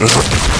Mm-hmm.